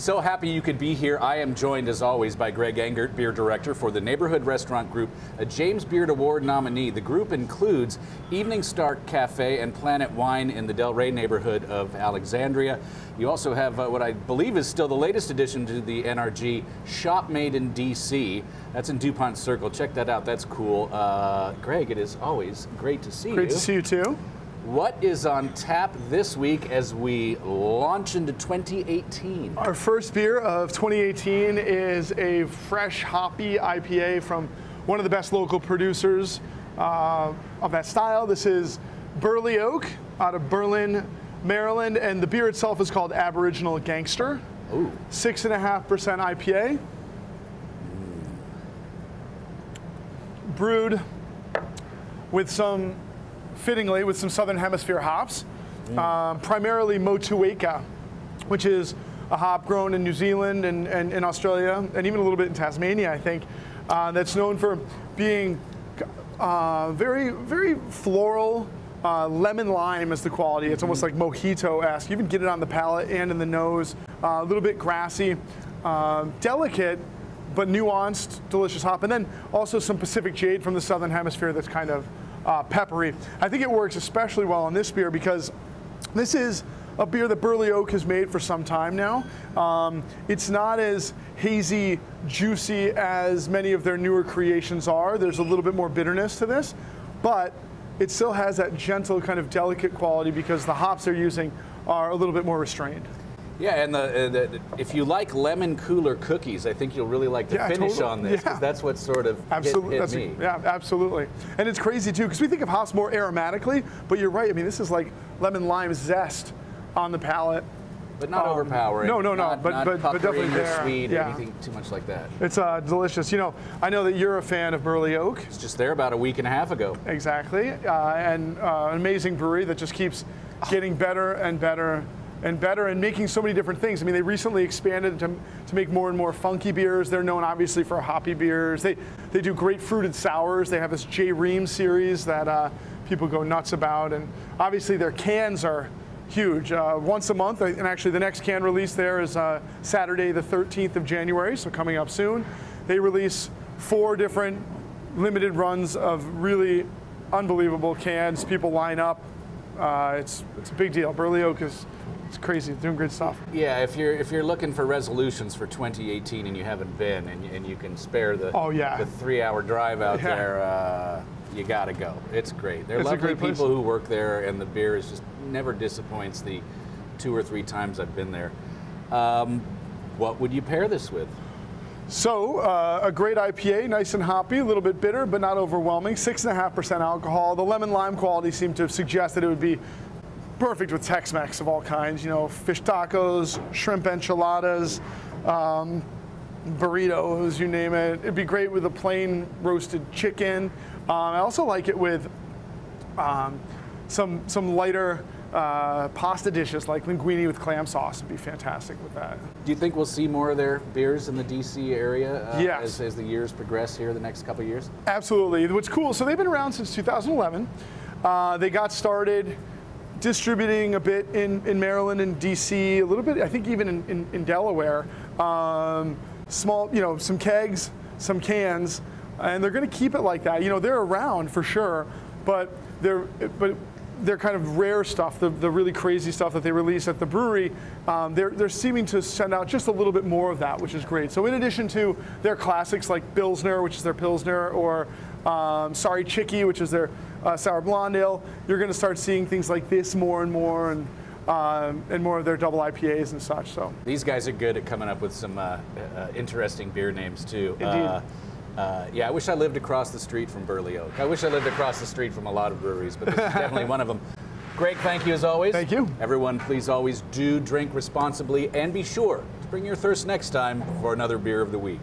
So happy you could be here. I am joined, as always, by Greg Engert, beer director for the Neighborhood Restaurant Group, a James Beard Award nominee. The group includes Evening Star Cafe and Planet Wine in the Del Ray neighborhood of Alexandria. You also have uh, what I believe is still the latest addition to the NRG, Shop Made in DC. That's in DuPont Circle. Check that out. That's cool. Uh, Greg, it is always great to see Great you. Great to see you too. What is on tap this week as we launch into 2018? Our first beer of 2018 is a fresh hoppy IPA from one of the best local producers uh, of that style. This is Burley Oak out of Berlin, Maryland, and the beer itself is called Aboriginal Gangster. Ooh. Six and a half percent IPA. Brewed with some, fittingly, with some Southern Hemisphere hops, um, primarily Motueka, which is a hop grown in New Zealand and, and in Australia, and even a little bit in Tasmania, I think, uh, that's known for being uh, very, very floral. Uh, lemon lime is the quality. It's almost like mojito-esque. You can get it on the palate and in the nose. Uh, a little bit grassy, uh, delicate, but nuanced, delicious hop. And then also some Pacific Jade from the Southern Hemisphere that's kind of uh, peppery. I think it works especially well on this beer because this is a beer that Burley Oak has made for some time now. Um, it's not as hazy, juicy as many of their newer creations are. There's a little bit more bitterness to this, but it still has that gentle kind of delicate quality because the hops they're using are a little bit more restrained. Yeah, and the, uh, the if you like lemon cooler cookies, I think you'll really like the Yeah, finish totally. on this because Yeah. that's what sort of hit- Absolutely, hit, that's- me. yeah, absolutely. And it's crazy too because we think of hops more aromatically, but you're right. I mean, this is like lemon lime zest on the palate. But not Um, overpowering. no, no, no, Not, but- not but- but definitely there, sweet yeah. or anything too much like that. It's uh, delicious. You know, I know that you're a fan of Burley Oak. It's just there about a week and a half ago. Exactly, uh, and uh, an amazing brewery that just keeps getting better and better and better and making so many different things. I mean, they recently expanded to, to make more and more funky beers. They're known obviously for hoppy beers. They they do great fruited sours. They have this J.R.E.A.M. series that uh, people go nuts about, and obviously their cans are huge. Uh, once a month, and actually the next can release there is uh, Saturday the 13th of January, so coming up soon. They release four different limited runs of really unbelievable cans. People line up. Uh, it's it's a big deal. Burley Oak is it's crazy. Doing great stuff. Yeah, if you're if you're looking for resolutions for 2018 and you haven't been and, you- and you can spare the Oh, yeah. the three hour drive out Yeah. there, uh, you gotta go. It's great. They're It's lovely people who work there, and the beer is just never disappoints. The two or three times I've been there. Um, what would you pair this with? So uh, a great IPA, nice and hoppy, a little bit bitter, but not overwhelming. Six and a half percent alcohol. The lemon lime quality seemed to suggest that it would be perfect with Tex-Mex of all kinds. You know, fish tacos, shrimp enchiladas. Um, burritos, you name it. It'd be great with a plain roasted chicken. Um, I also like it with um, some some lighter uh, pasta dishes like linguine with clam sauce. Would be fantastic with that. Do you think we'll see more of their beers in the DC area uh, Yes. as, as the years progress here the next couple years? Absolutely. What's cool, so they've been around since 2011. Uh, they got started distributing a bit in, in Maryland and DC, a little bit, I think even in, in, in Delaware. Um, small, you know, some kegs, some cans, and they're going to keep it like that. You know, they're around for sure, but they're, but they're kind of rare stuff, the, the really crazy stuff that they release at the brewery, um, they're, they're seeming to send out just a little bit more of that, which is great. So in addition to their classics like Pilsner, which is their Pilsner, or um, Sorry Chicky, which is their uh, Sour Blonde Ale, you're going to start seeing things like this more and more, and, um, and more of their double IPAs and such. So These guys are good at coming up with some uh, uh, interesting beer names too. Indeed. Uh, uh, yeah, I wish I lived across the street from Burley Oak. I wish I lived across the street from a lot of breweries, but this is definitely one of them. Greg, thank you as always. Thank you. Everyone, please always do drink responsibly and be sure to bring your thirst next time for another beer of the week.